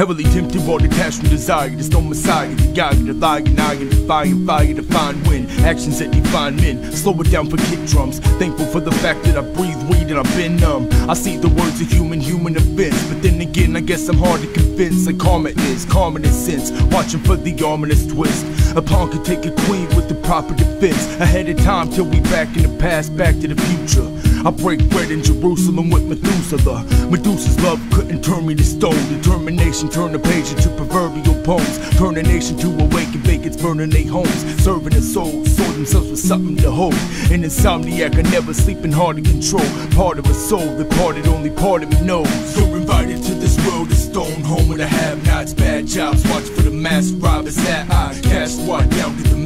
Heavily tempted or detached from desire. There's no messiah. The guy, the and I, and defying fire to find win. Actions that define men. Slow it down for kick drums. Thankful for the fact that I breathe weed and I've been numb. I see the words of human, human offense. But then again, I guess I'm hard to convince. Like karma is, common sense. Watching for the ominous twist. A pawn could take a queen with the proper defense. Ahead of time till we back in the past, back to the future. I break bread in Jerusalem with Methuselah. Medusa's love couldn't turn me to stone. Determination turn the page into proverbial poems. Turn a nation to awaken vacants, burning their homes. Serving their souls, sold themselves with something to hold. An insomniac, I never sleeping hard to control. Part of a soul that parted only part of me knows. You're invited to this world of stone, home of the have-nots, bad jobs. Watch for the mass robbers that I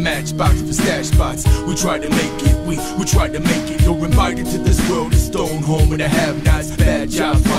matchbox for stash spots. We try to make it, we we try to make it. You're invited to this world of stone, home of the have-nots, bad jobs.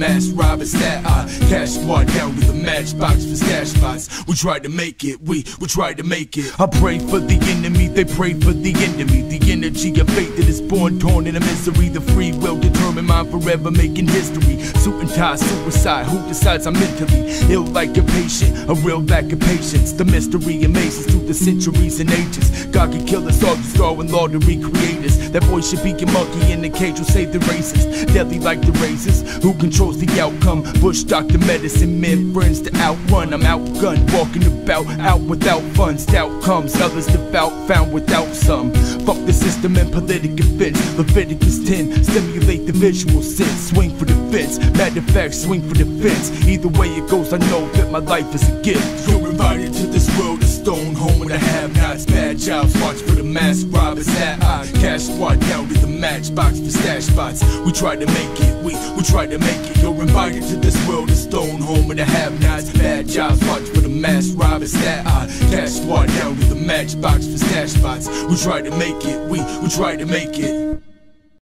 Mass robbers that I cash squad down with the matchbox for stash spots. We try to make it, we we try to make it. I pray for the enemy, they pray for the enemy. The energy of faith that is born torn in a misery. The free will determined mind forever making history. Suit and tie, suicide. Who decides I'm mentally ill like a patient? A real lack of patience. The mystery amazes through the centuries and ages. God can kill us all, law to recreate us. That boy should be a monkey in the cage will save the races. Deadly like the razors. Who controls the outcome? Bush doctor, medicine men, friends to outrun. I'm outgunned, walking about, out without funds. Doubt comes, others devout, found without some. Fuck the system and political offense. Leviticus 10, stimulate the visual sense. Swing for defense, matter of fact, swing for defense. Either way it goes, I know that my life is a gift. You're invited to this world stone, home of the have-nots, bad jobs. Watch for the mass robbers that I cash squad down to the matchbox for stash spots. We try to make it, we we try to make it. You're invited to this world of stone, home of the have-nots, bad jobs. Watch for the mass robbers that I cash squad down to the matchbox for stash spots. We try to make it, we we try to make it.